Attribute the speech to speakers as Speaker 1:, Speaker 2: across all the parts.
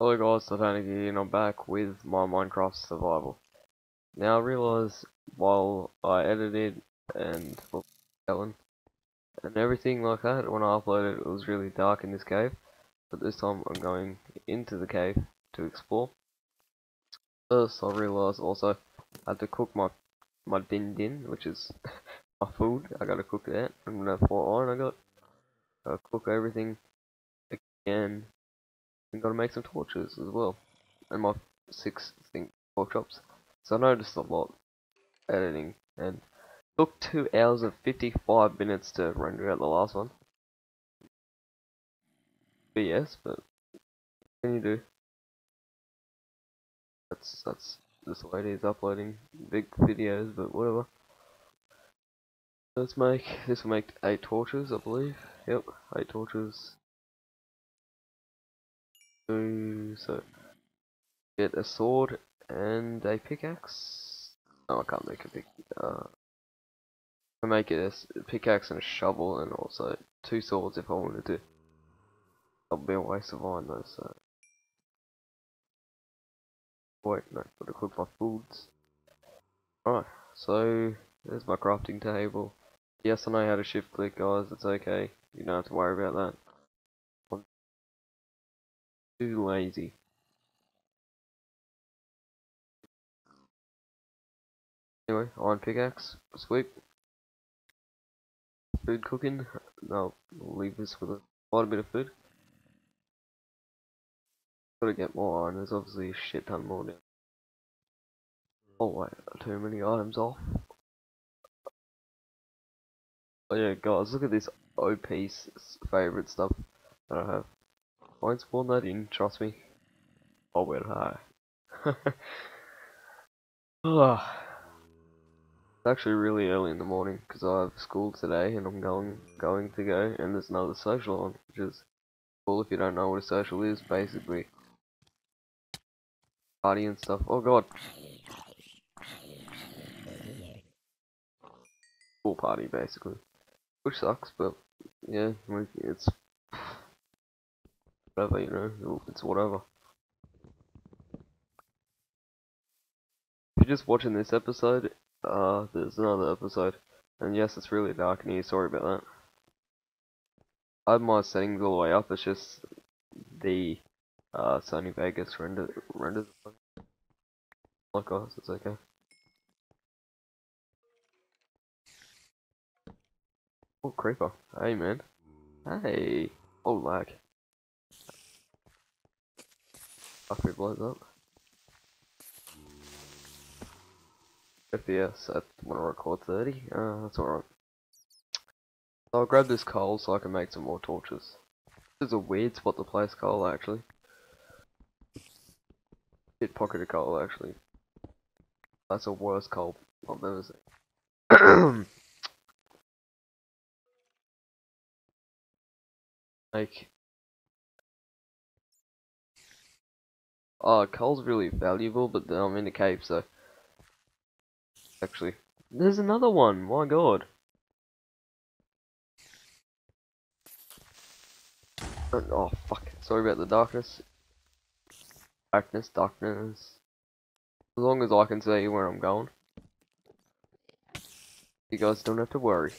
Speaker 1: Hello guys, Titanic here and I'm back with my Minecraft survival. Now I realise while I edited and Ellen and everything like that, when I uploaded it was really dark in this cave. But this time I'm going into the cave to explore. First I realised also I had to cook my my din din, which is my food. I gotta cook that. I'm gonna four iron I got. Gotta cook everything again and gotta make some torches as well. And my six thing workshops. So I noticed a lot editing and took two hours and fifty five minutes to render out the last one. BS, but can you do? That's that's just the way it is uploading big videos, but whatever. Let's make this will make eight torches, I believe. Yep, eight torches. So, get a sword and a pickaxe. No, I can't make a pick. Uh, I make it a pickaxe and a shovel, and also two swords if I wanted to. That'll be a waste of iron though. So wait, no, gotta cook my foods. Alright, so there's my crafting table. Yes, I know how to shift click, guys. It's okay. You don't have to worry about that. Too lazy. Anyway, iron pickaxe, sweep. Food cooking. We'll leave this with a quite bit of food. Gotta get more iron. There's obviously a shit ton more down. Oh wait, too many items off. Oh yeah, guys, look at this OP favorite stuff that I have. Won't spawn that in, trust me. Oh, well, hi. It's actually really early in the morning because I have school today and I'm going going to go and there's another social on, which is cool if you don't know what a social is, basically. Party and stuff. Oh god. Pool party basically. Which sucks, but yeah, it's whatever, you know, it's whatever. If you're just watching this episode, uh, there's another episode. And yes, it's really dark in here, sorry about that. I have my settings all the way up, it's just the uh, Sony Vegas render renders. Like guys, it's okay. Oh, creeper. Hey, man. Hey. Oh, lag. After it blows up. FPS at when I record 30. Uh, that's alright. I'll grab this coal so I can make some more torches. This is a weird spot to place coal, actually. Bit pocket of coal, actually. That's the worst coal I've ever seen. like, oh, coal's really valuable, but I'm in a cave, so actually, there's another one. My God. Oh, oh fuck! Sorry about the darkness. Darkness, darkness. As long as I can see where I'm going, you guys don't have to worry.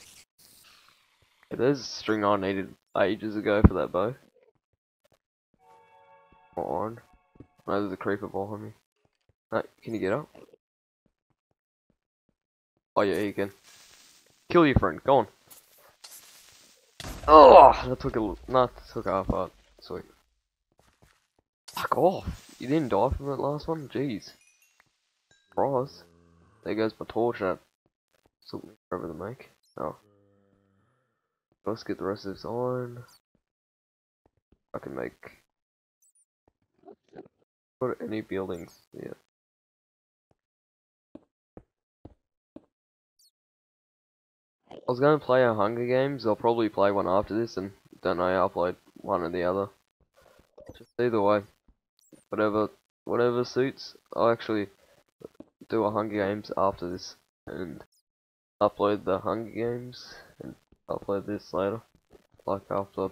Speaker 1: Yeah, there's a string I needed ages ago for that bow. On. No, there's a creeper behind me. No, can you get up? Oh yeah, you can. Kill your friend. Go on. Oh, that took a l- no, that took half heart. Sweet. Fuck off! You didn't die from that last one. Jeez. Surprise. There goes my torch. That me forever to make. Oh. Let's get the rest of this on. I can make. Put any buildings. Yeah. I was gonna play a Hunger Games. I'll probably play one after this, and don't know. I'll play one or the other. Just either way, whatever, whatever suits. I'll actually do a Hunger Games after this, and upload the Hunger Games, and upload this later. Like after,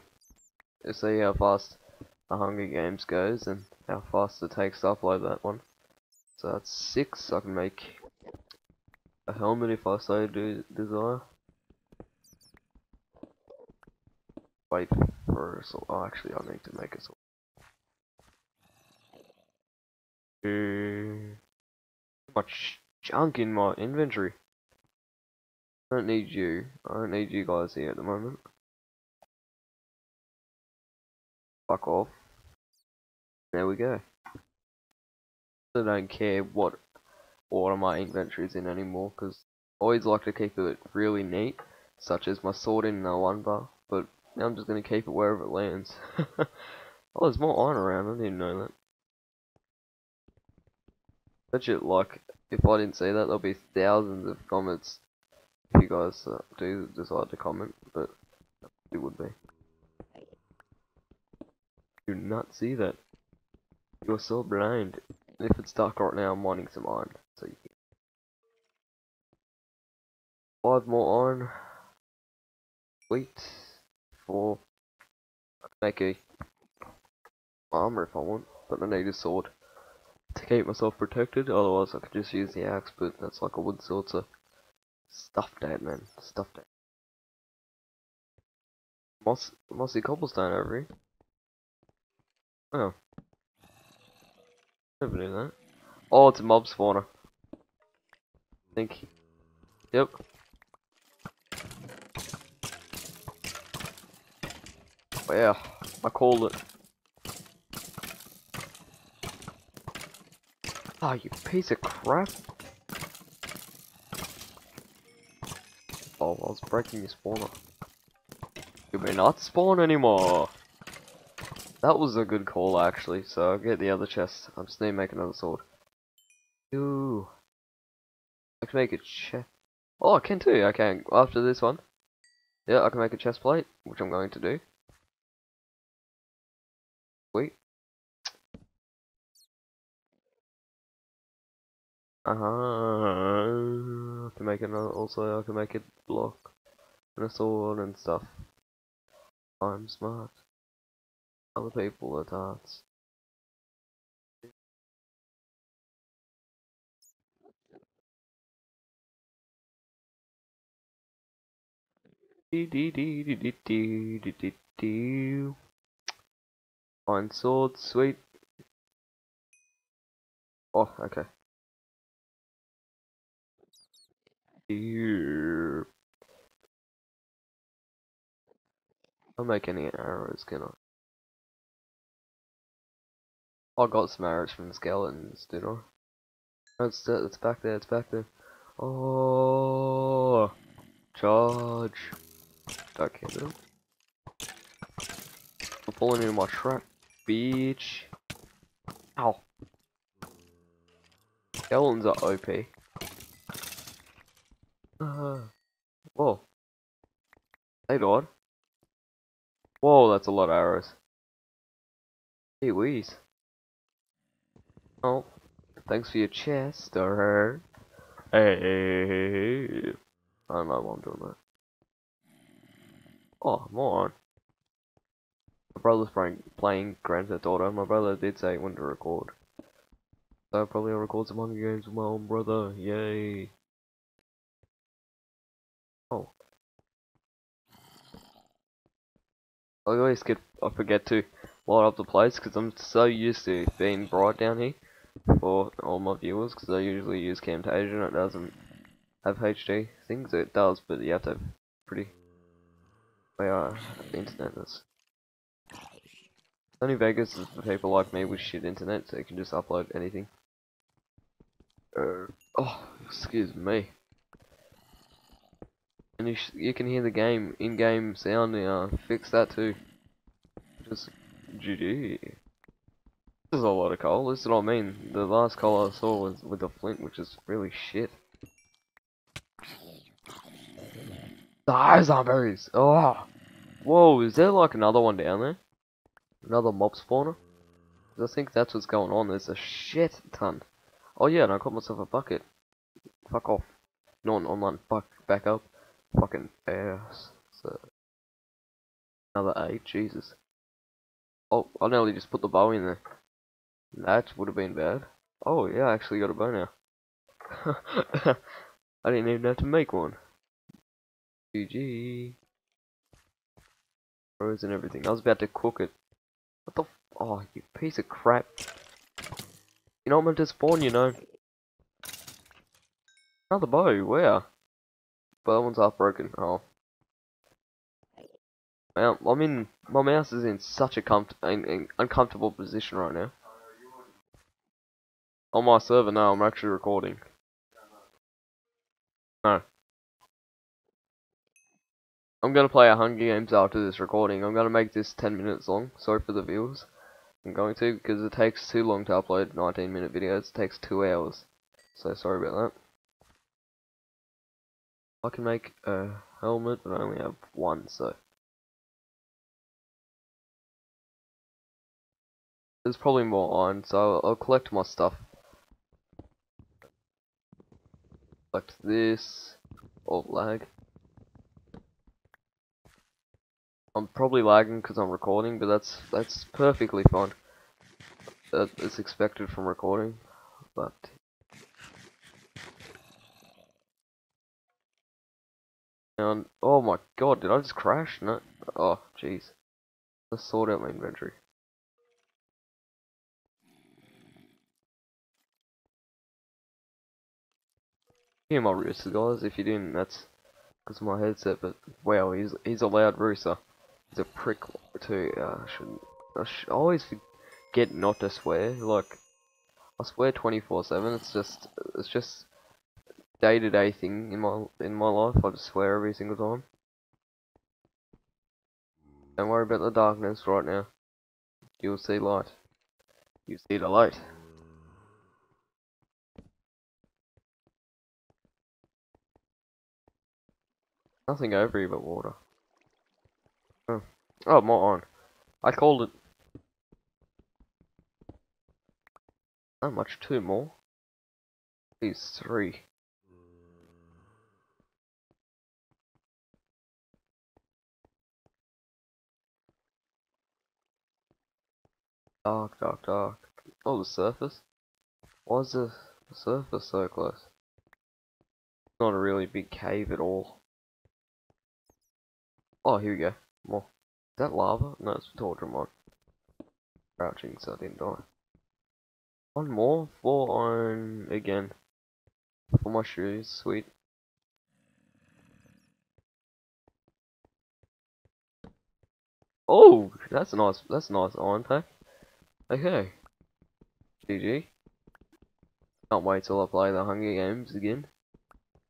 Speaker 1: to see how fast the Hunger Games goes and how fast it takes to upload that one. So that's six. I can make a helmet if I so do desire. Wait for a sword. Oh, actually, I need to make a sword. Too much junk in my inventory. I don't need you. I don't need you guys here at the moment. Fuck off. There we go. I don't care what order my inventory is in anymore because I always like to keep it really neat, such as my sword in the one bar, but now I'm just going to keep it wherever it lands. oh, there's more iron around, I didn't know that. Bet it, like, if I didn't see that, there'll be thousands of comments if you guys uh, do decide to comment, but it would be. Do not see that. You're so blind. If it's dark right now, I'm mining some iron. So you can... Five more iron. Wait. Four. Make a armor if I want, but I need a sword to keep myself protected. Otherwise, I could just use the axe, but that's like a wood sword, so stuff that man, stuff that. Moss, mossy cobblestone over here. Oh. Never knew that. Oh, it's a mob spawner. I think. Yep. Oh, yeah, I called it. Ah, oh, you piece of crap. Oh, I was breaking your spawner. You may not spawn anymore. That was a good call actually, so I'll get the other chest. I just need to make another sword. Ooh. I can make a chest. Oh, I can too. Okay, after this one. Yeah, I can make a chest plate, which I'm going to do. Sweet. Uh huh. I can make another. Also, I can make a block and a sword and stuff. I'm smart. Other people are tarts. Fine sword, sweet. Oh, okay. I'll make any arrows, can I? I got some arrows from the skeletons, did I? Oh, it's, it's back there, it's back there. Oh, charge. Don't care them. I'm falling into my trap, bitch. Ow. Skeletons are OP. Uh, whoa. Hey, Lord. Whoa, that's a lot of arrows. Hey, wheeze. Oh, thanks for your chest, or Hey, I don't know why I'm doing that. Oh, more on. My brother's playing, playing Grand Theft Auto. My brother did say he wanted to record. So probably I'll record some Hunger Games with my own brother. Yay. Oh. I always get, I forget to light up the place because I'm so used to being bright down here for all my viewers because I usually use Camtasia and it doesn't have HD things. It does, but you have to have pretty. Well, uh, the internet is. Sony Vegas is for people like me with shit internet, so you can just upload anything. Uh, oh, excuse me. And you, you can hear the game in-game sound. Uh, fix that too. Just GG. This is a lot of coal, this is what I mean. The last coal I saw was with the flint, which is really shit. Die, zombies! Oh! Whoa, is there like another one down there? Another mob spawner? I think that's what's going on, there's a shit ton. Oh yeah, and I got myself a bucket. Fuck off. No, online, fuck, back up. Fucking ass. So, another eight, Jesus. Oh, I nearly just put the bow in there. That would have been bad. Oh, yeah, I actually got a bow now. I didn't even have to make one. GG. Rose and everything. I was about to cook it. What the f- Oh, you piece of crap. You're not meant to spawn, you know. Another bow, where? But that one's half broken. Oh. Well, I'm in. My mouse is in such a comf in, in uncomfortable position right now. On my server now, I'm actually recording. No. I'm gonna play a Hunger Games after this recording. I'm gonna make this 10 minutes long. Sorry for the views. I'm going to because it takes too long to upload 19 minute videos. It takes 2 hours. So sorry about that. I can make a helmet, but I only have one, so. There's probably more on, so I'll, I'll collect my stuff. Collect this. Oh, lag. I'm probably lagging because I'm recording, but that's that's perfectly fine. Uh, that is expected from recording, but and oh my god, did I just crash? No, oh jeez. Let's sort out my inventory. Hear my rooster, guys. If you didn't, that's because my headset. But wow, he's he's a loud rooster. He's a prick too. Uh, I shouldn't. I, sh I always forget not to swear. Like I swear 24/7. It's just it's just day to day thing in my in my life. I just swear every single time. Don't worry about the darkness right now. You'll see light. You see the light. Nothing over here but water. Oh, oh more on. I called it. Not much, two more. These three. Dark, dark, dark. Oh, the surface? Why is the surface so close? Not a really big cave at all. Oh, here we go. More. Is that lava? No, it's torture mod. Crouching so I didn't die. One more for on again. For my shoes, sweet. Oh, that's a nice. That's a nice iron pack. Okay. GG. Can't wait till I play the Hunger Games again.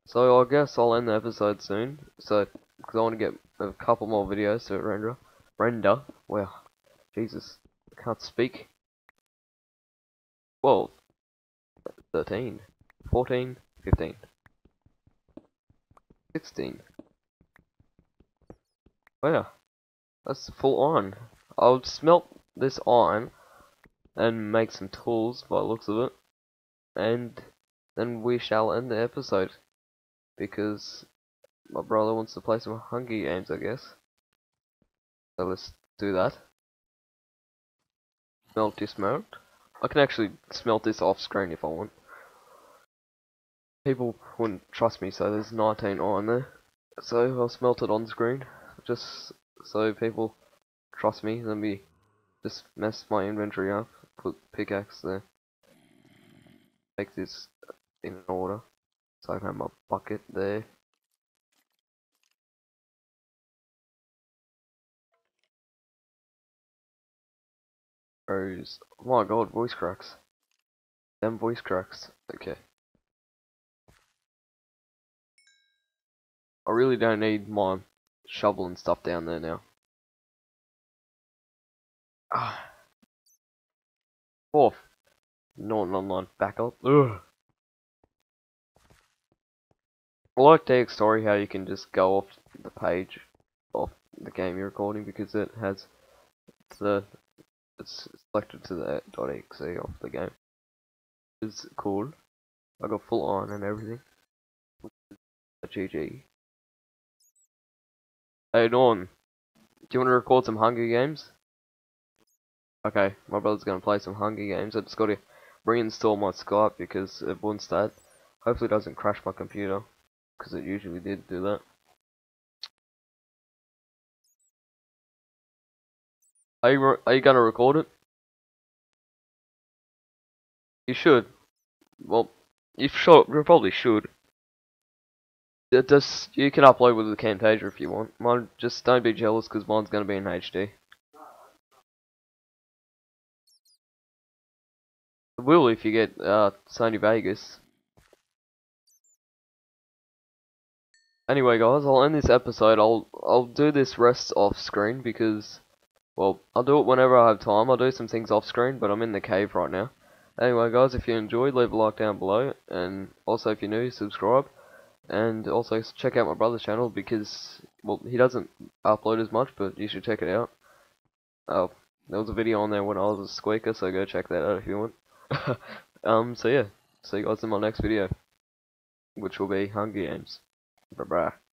Speaker 1: So I guess I'll end the episode soon. So, because I want to get a couple more videos to render. Render. Wow. Jesus. I can't speak. 12. 13. 14. 15. 16. Wow. That's full on. I'll smelt this iron and make some tools by looks of it. And then we shall end the episode. Because my brother wants to play some Hunger Games, I guess. So let's do that. Smelt dismount. I can actually smelt this off screen if I want. People wouldn't trust me, so there's 19 on there. So I'll smelt it on screen, just so people trust me. Let me just mess my inventory up, put pickaxe there. Make this in order. So I can have my bucket there. Rose. Oh my god, voice cracks. Them voice cracks. Okay. I really don't need my shovel and stuff down there now. Ah. Fourth. Norton Online backup. Ugh. I like Dxtory how you can just go off the page of the game you're recording because it has the it's selected to the .exe of the game. It's cool. I got full on and everything. GG. Hey Dawn, do you want to record some Hunger Games? Okay, my brother's gonna play some Hunger Games. I just gotta reinstall my Skype because it won't start. Hopefully it doesn't crash my computer, because it usually did do that. Are you, re- are you gonna record it? You should. Well, you. You probably should. It just you can upload with the Camtasia if you want. Mine just don't be jealous because mine's gonna be in HD. It will if you get uh, Sony Vegas. Anyway, guys, I'll end this episode. I'll I'll do this rest off screen because, well, I'll do it whenever I have time. I'll do some things off screen, but I'm in the cave right now. Anyway, guys, if you enjoyed, leave a like down below, and also if you're new, subscribe, and also check out my brother's channel because, well, he doesn't upload as much, but you should check it out. Oh, there was a video on there when I was a squeaker, so go check that out if you want. um, so yeah, see you guys in my next video, which will be Hunger Games. Bye bye.